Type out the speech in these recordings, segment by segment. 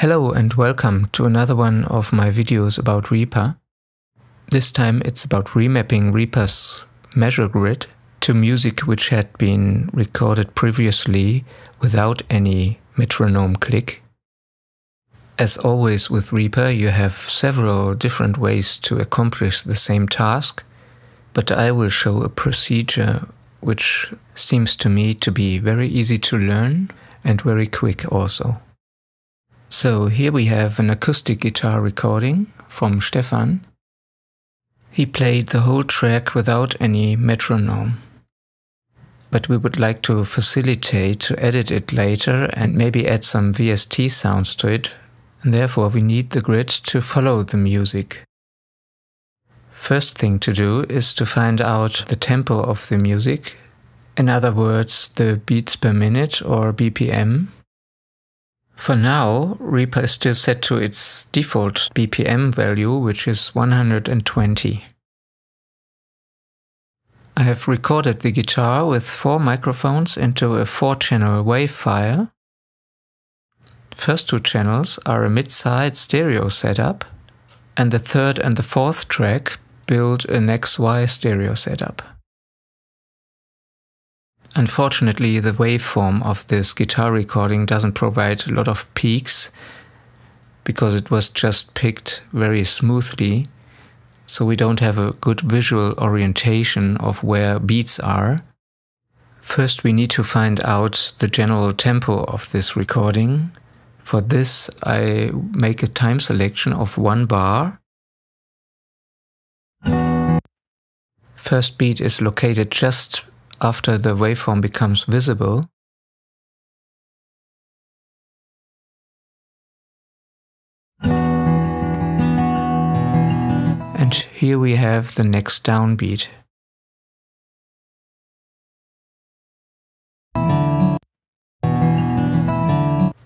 Hello and welcome to another one of my videos about Reaper. This time it's about remapping Reaper's measure grid to music which had been recorded previously without any metronome click. As always with Reaper, you have several different ways to accomplish the same task, but I will show a procedure which seems to me to be very easy to learn and very quick also. So here we have an acoustic guitar recording from Stefan. He played the whole track without any metronome. But we would like to facilitate to edit it later and maybe add some VST sounds to it, and therefore we need the grid to follow the music. First thing to do is to find out the tempo of the music, in other words, the beats per minute or BPM, for now, Reaper is still set to its default BPM value, which is 120. I have recorded the guitar with four microphones into a four-channel WAV file. First two channels are a mid-side stereo setup, and the third and the fourth track build an XY stereo setup. Unfortunately, the waveform of this guitar recording doesn't provide a lot of peaks because it was just picked very smoothly. So we don't have a good visual orientation of where beats are. First, we need to find out the general tempo of this recording. For this, I make a time selection of one bar. First beat is located just after the waveform becomes visible, and here we have the next downbeat.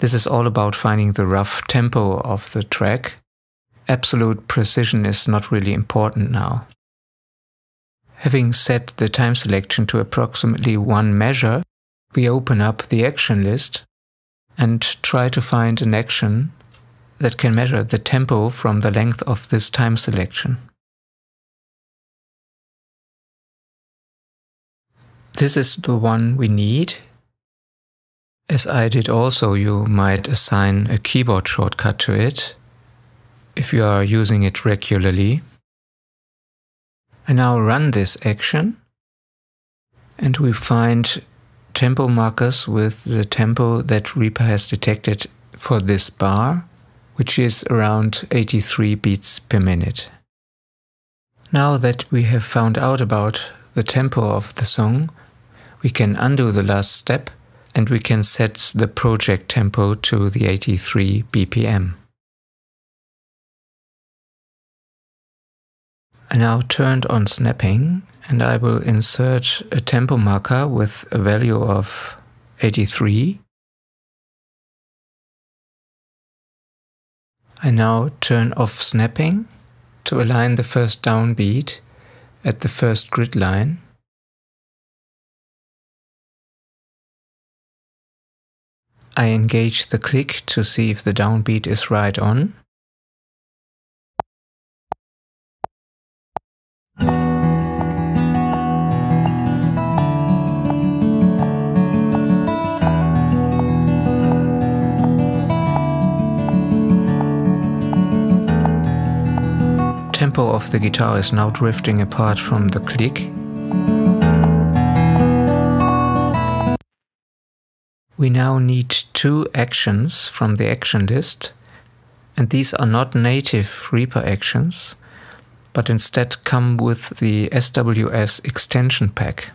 This is all about finding the rough tempo of the track. Absolute precision is not really important now. Having set the time selection to approximately one measure, we open up the action list and try to find an action that can measure the tempo from the length of this time selection. This is the one we need. As I did also, you might assign a keyboard shortcut to it if you are using it regularly. I now run this action and we find tempo markers with the tempo that Reaper has detected for this bar, which is around 83 beats per minute. Now that we have found out about the tempo of the song, we can undo the last step and we can set the project tempo to the 83 BPM. I now turned on snapping and I will insert a tempo marker with a value of 83. I now turn off snapping to align the first downbeat at the first grid line. I engage the click to see if the downbeat is right on. Tempo of the guitar is now drifting apart from the click. We now need two actions from the action list, and these are not native Reaper actions, but instead come with the SWS extension pack.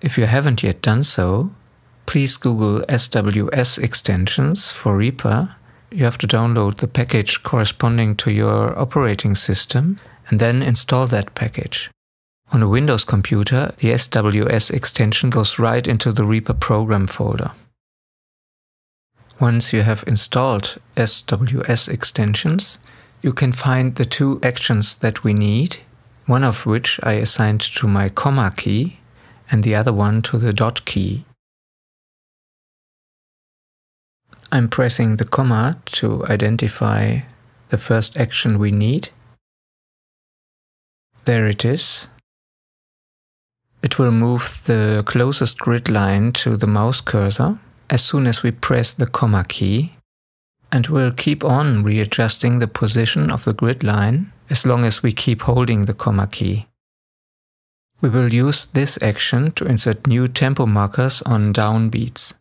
If you haven't yet done so, please Google SWS extensions for Reaper you have to download the package corresponding to your operating system and then install that package. On a Windows computer, the SWS extension goes right into the Reaper program folder. Once you have installed SWS extensions, you can find the two actions that we need, one of which I assigned to my comma key and the other one to the dot key. I'm pressing the comma to identify the first action we need. There it is. It will move the closest grid line to the mouse cursor as soon as we press the comma key and will keep on readjusting the position of the grid line as long as we keep holding the comma key. We will use this action to insert new tempo markers on downbeats.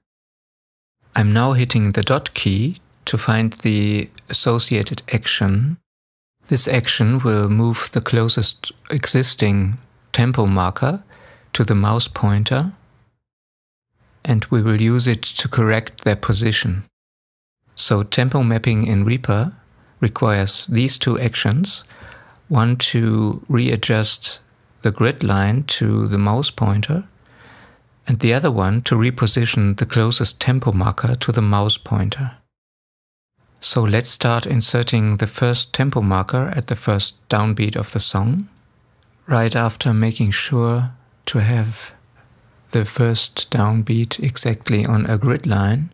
I'm now hitting the dot key to find the associated action. This action will move the closest existing tempo marker to the mouse pointer and we will use it to correct their position. So tempo mapping in Reaper requires these two actions, one to readjust the grid line to the mouse pointer and the other one to reposition the closest tempo marker to the mouse pointer. So let's start inserting the first tempo marker at the first downbeat of the song, right after making sure to have the first downbeat exactly on a grid line.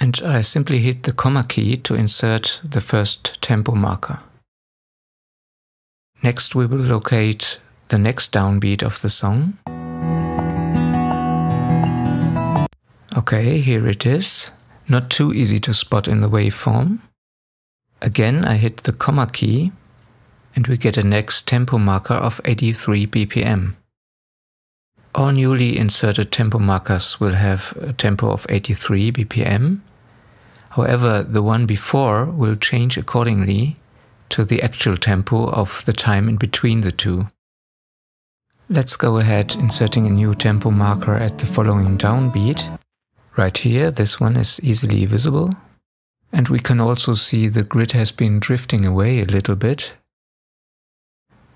And I simply hit the comma key to insert the first tempo marker. Next we will locate the next downbeat of the song. Okay, here it is. Not too easy to spot in the waveform. Again, I hit the comma key and we get a next tempo marker of 83 BPM. All newly inserted tempo markers will have a tempo of 83 BPM. However, the one before will change accordingly to the actual tempo of the time in between the two. Let's go ahead inserting a new tempo marker at the following downbeat. Right here, this one is easily visible. And we can also see the grid has been drifting away a little bit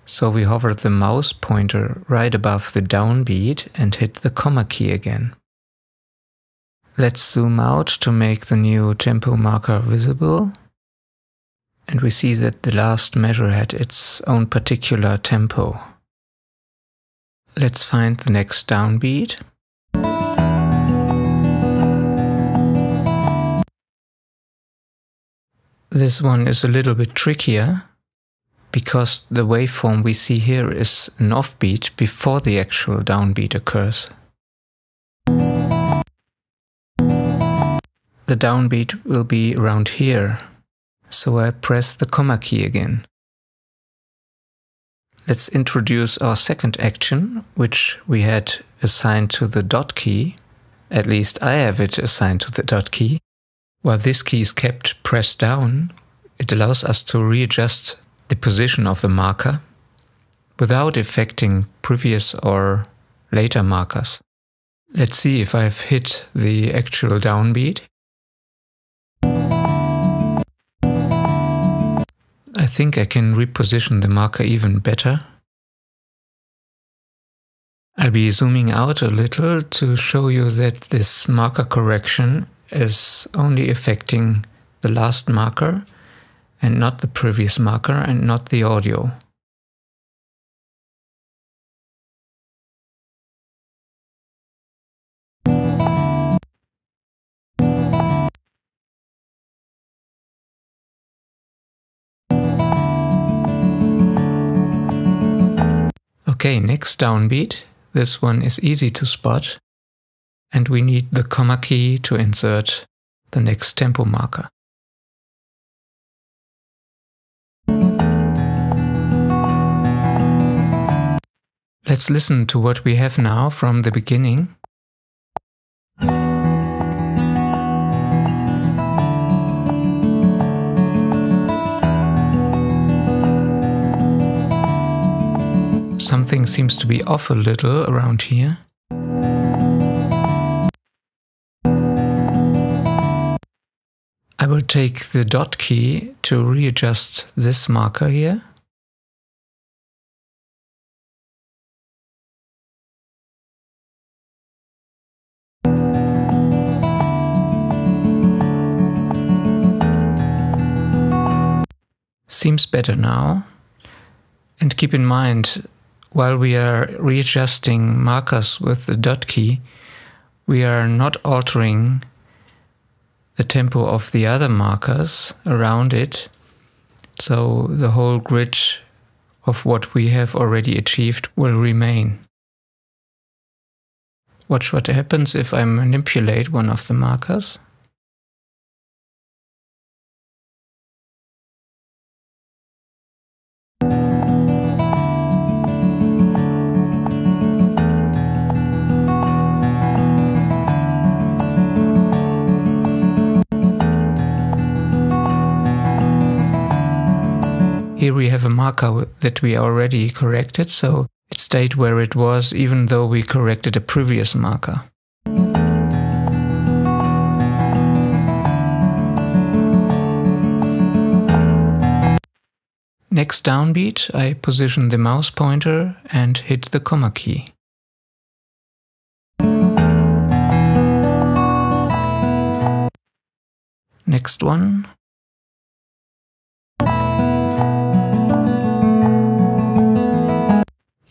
so we hover the mouse pointer right above the downbeat and hit the comma key again. Let's zoom out to make the new tempo marker visible. And we see that the last measure had its own particular tempo. Let's find the next downbeat. This one is a little bit trickier because the waveform we see here is an offbeat before the actual downbeat occurs. The downbeat will be around here, so I press the comma key again. Let's introduce our second action, which we had assigned to the dot key. At least I have it assigned to the dot key. While this key is kept pressed down, it allows us to readjust the position of the marker without affecting previous or later markers. Let's see if I've hit the actual downbeat. I think I can reposition the marker even better. I'll be zooming out a little to show you that this marker correction is only affecting the last marker and not the previous marker and not the audio. Okay, next downbeat. This one is easy to spot. And we need the comma key to insert the next tempo marker. Let's listen to what we have now from the beginning. Something seems to be off a little around here. Take the dot key to readjust this marker here. seems better now. And keep in mind, while we are readjusting markers with the dot key, we are not altering the tempo of the other markers around it. So the whole grid of what we have already achieved will remain. Watch what happens if I manipulate one of the markers. Here we have a marker that we already corrected, so it stayed where it was even though we corrected a previous marker. Next downbeat, I position the mouse pointer and hit the comma key. Next one,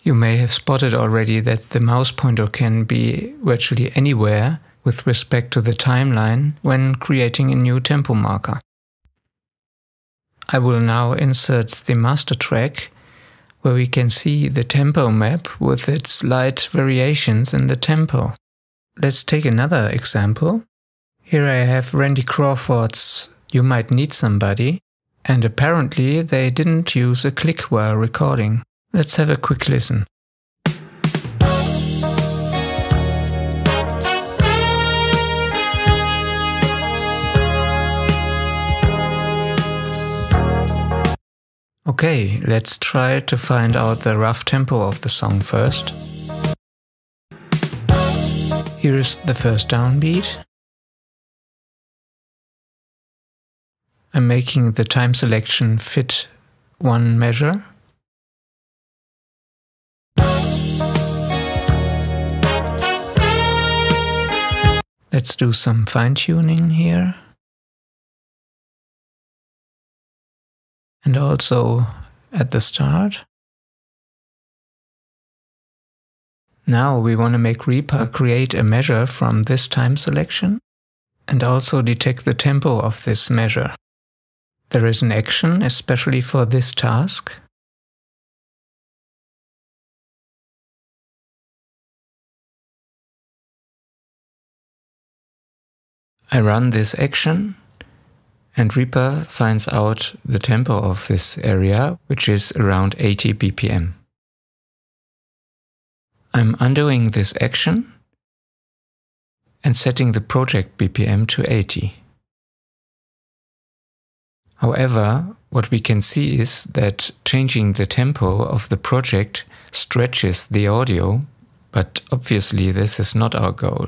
You may have spotted already that the mouse pointer can be virtually anywhere with respect to the timeline when creating a new tempo marker. I will now insert the master track where we can see the tempo map with its slight variations in the tempo. Let's take another example. Here I have Randy Crawford's You Might Need Somebody, and apparently they didn't use a click while recording. Let's have a quick listen. Okay, let's try to find out the rough tempo of the song first. Here is the first downbeat. I'm making the time selection fit one measure. Let's do some fine tuning here. And also at the start. Now we want to make Reaper create a measure from this time selection and also detect the tempo of this measure. There is an action especially for this task. I run this action and Reaper finds out the tempo of this area, which is around 80 BPM. I'm undoing this action and setting the project BPM to 80. However, what we can see is that changing the tempo of the project stretches the audio, but obviously this is not our goal.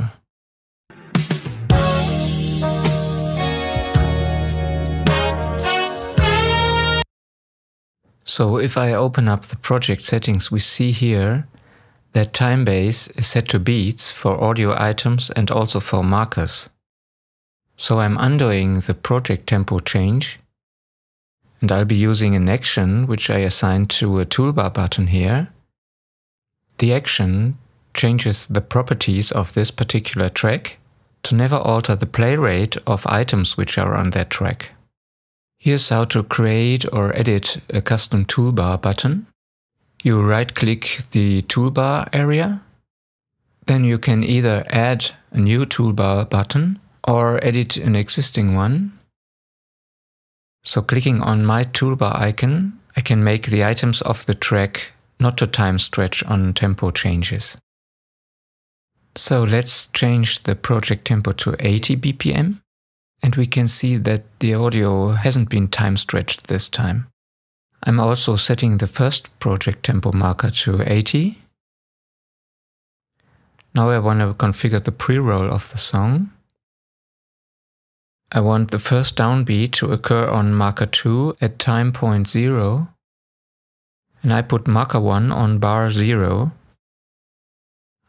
So if I open up the project settings, we see here that time base is set to beats for audio items and also for markers. So I'm undoing the project tempo change and I'll be using an action which I assigned to a toolbar button here. The action changes the properties of this particular track to never alter the play rate of items which are on that track. Here's how to create or edit a custom toolbar button. You right click the toolbar area. Then you can either add a new toolbar button or edit an existing one. So clicking on my toolbar icon, I can make the items of the track not to time stretch on tempo changes. So let's change the project tempo to 80 BPM. And we can see that the audio hasn't been time stretched this time. I'm also setting the first project tempo marker to 80. Now I want to configure the pre-roll of the song. I want the first downbeat to occur on marker 2 at time point 0. And I put marker 1 on bar 0.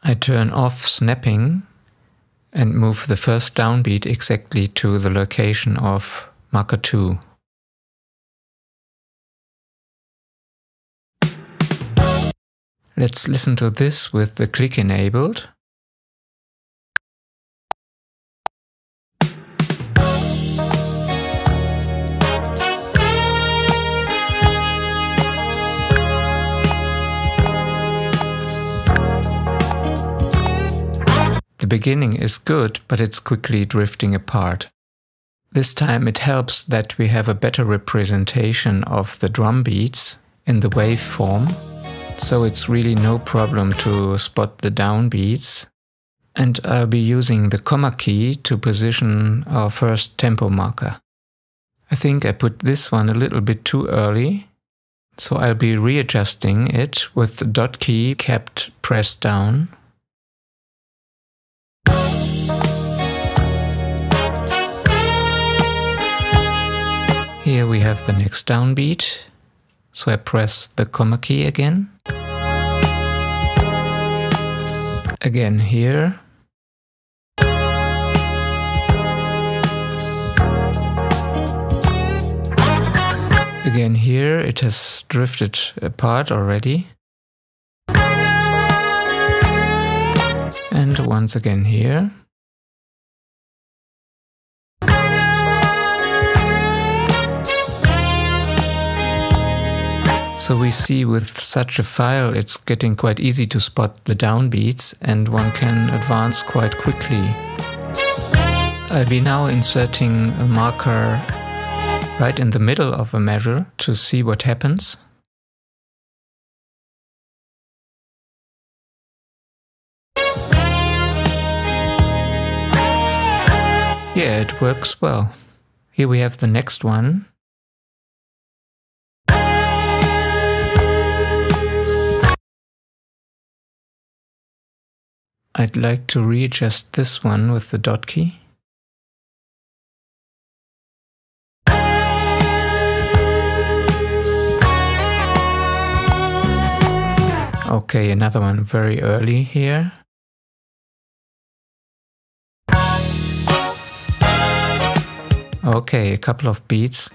I turn off snapping and move the first downbeat exactly to the location of marker 2. Let's listen to this with the click enabled. Beginning is good, but it's quickly drifting apart. This time it helps that we have a better representation of the drum beats in the waveform, so it's really no problem to spot the downbeats. And I'll be using the comma key to position our first tempo marker. I think I put this one a little bit too early, so I'll be readjusting it with the dot key kept pressed down. Here we have the next downbeat, so I press the comma key again. Again here. Again here, it has drifted apart already. And once again here. So we see with such a file it's getting quite easy to spot the downbeats and one can advance quite quickly. I'll be now inserting a marker right in the middle of a measure to see what happens. Yeah, it works well. Here we have the next one. I'd like to readjust this one with the dot key. Okay, another one very early here. Okay, a couple of beats.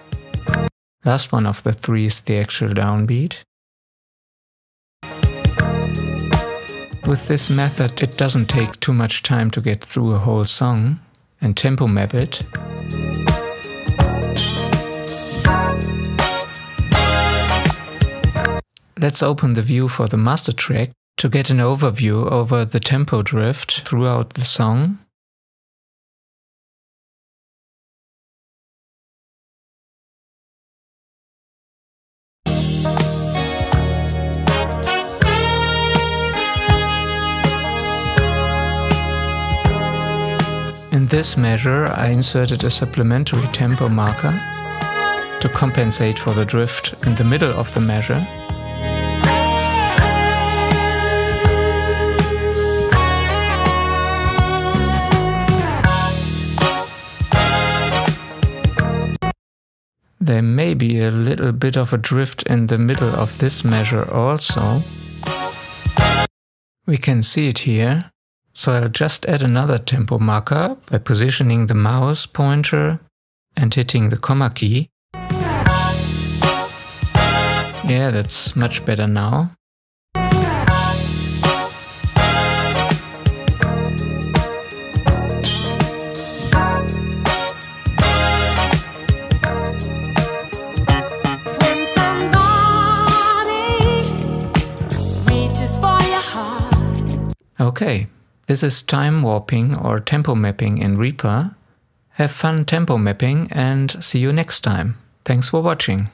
Last one of the three is the actual downbeat. With this method, it doesn't take too much time to get through a whole song and tempo map it. Let's open the view for the master track to get an overview over the tempo drift throughout the song. This measure I inserted a supplementary tempo marker to compensate for the drift in the middle of the measure There may be a little bit of a drift in the middle of this measure also. We can see it here. So I'll just add another tempo marker by positioning the mouse pointer and hitting the comma key. Yeah, that's much better now. Okay, this is time warping or tempo mapping in Reaper. Have fun tempo mapping and see you next time. Thanks for watching.